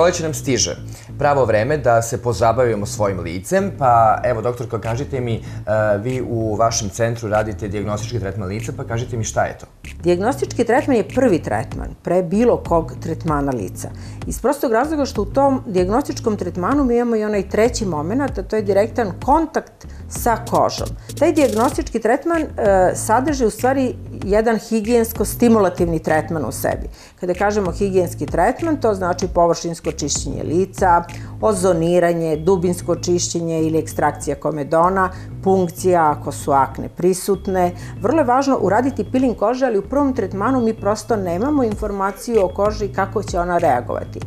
proleće nam stiže. Pravo vreme da se pozabavimo svojim licem, pa evo, doktorko, kažite mi, uh, vi u vašem centru radite diagnostički tretman lica, pa kažite mi šta je to? Diagnostički tretman je prvi tretman pre bilo kog tretmana lica. Iz prostog razloga što u tom diagnostičkom tretmanu mi imamo i onaj treći moment, a to je direktan kontakt sa kožom. Taj diagnostički tretman e, sadrži u stvari jedan higijensko-stimulativni tretman u sebi. Kada kažemo higijenski tretman, to znači površinsko čišćenje lica, ozoniranje, dubinsko čišćenje ili ekstrakcija komedona, punkcija ako su akne prisutne. Vrlo je važno uraditi peeling kože, ali u prvom tretmanu mi prosto nemamo informaciju o koži kako će ona reagovati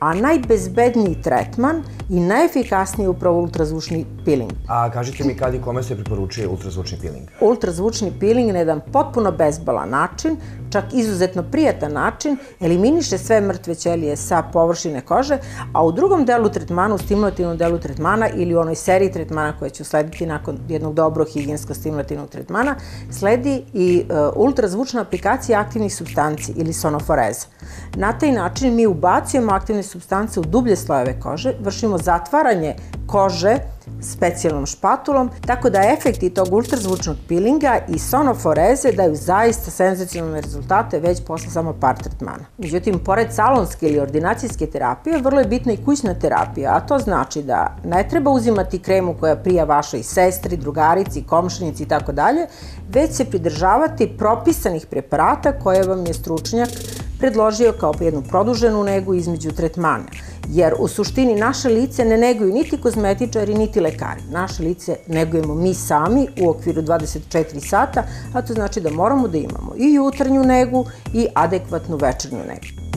a najbezbedniji tretman i najefikasniji je upravo ultrazvučni peeling. A kažite mi kad i kome se preporučuje ultrazvučni peeling? Ultrazvučni peeling na jedan potpuno bezbalan način, čak izuzetno prijatan način, eliminiše sve mrtve ćelije sa površine kože, a u drugom delu tretmana, u stimulativnom delu tretmana ili u onoj seriji tretmana koja će uslediti nakon jednog dobrog higijensko-stimulativnog tretmana, sledi i uh, ultrazvučna aplikacija aktivnih substanci ili sonoforeza. Na taj način mi ubacujemo aktivne substance u dublje slojeve kože, vršimo zatvaranje kože specijalnom špatulom, tako da efekti tog ultrazvučnog pilinga i sonoforeze daju zaista senzacionalne rezultate već posle samo par tretmana. Međutim, pored salonske ili ordinacijske terapije, vrlo je bitna i kućna terapija, a to znači da ne treba uzimati kremu koja prija vašoj sestri, drugarici, komšinici i tako dalje, već se pridržavati propisanih preparata koje vam je stručnjak predložio kao jednu produženu negu između tretmana. Jer u suštini naše lice ne neguju niti kozmetičari, niti lekari. Naše lice negujemo mi sami u okviru 24 sata, a to znači da moramo da imamo i jutarnju negu i adekvatnu večernju negu.